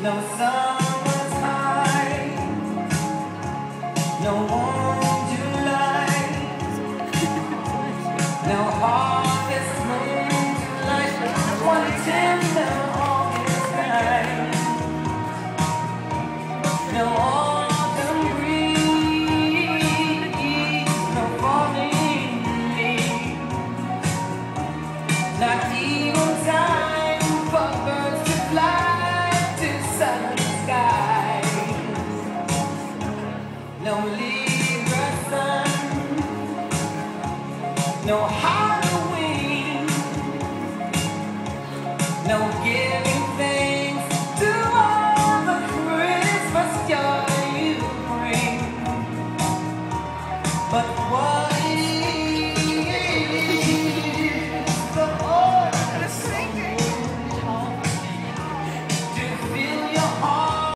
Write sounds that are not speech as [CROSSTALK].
No summer's no warm July, [LAUGHS] no heart. No leave. No Halloween. No giving thanks to all the Christmas joy you bring. But what is